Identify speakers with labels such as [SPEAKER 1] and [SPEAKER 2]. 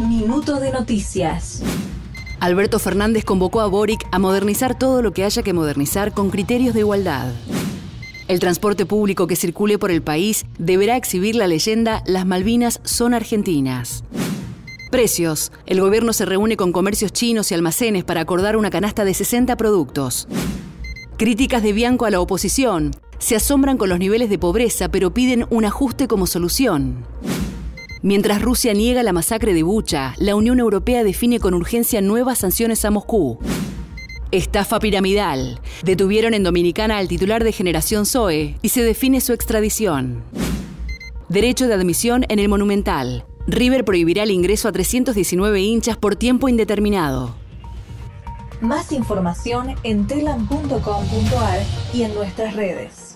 [SPEAKER 1] Minuto de noticias.
[SPEAKER 2] Alberto Fernández convocó a Boric a modernizar todo lo que haya que modernizar con criterios de igualdad. El transporte público que circule por el país deberá exhibir la leyenda Las Malvinas son argentinas. Precios. El gobierno se reúne con comercios chinos y almacenes para acordar una canasta de 60 productos. Críticas de Bianco a la oposición. Se asombran con los niveles de pobreza, pero piden un ajuste como solución. Mientras Rusia niega la masacre de Bucha, la Unión Europea define con urgencia nuevas sanciones a Moscú. Estafa piramidal. Detuvieron en Dominicana al titular de Generación Zoe y se define su extradición. Derecho de admisión en el Monumental. River prohibirá el ingreso a 319 hinchas por tiempo indeterminado.
[SPEAKER 1] Más información en telam.com.ar y en nuestras redes.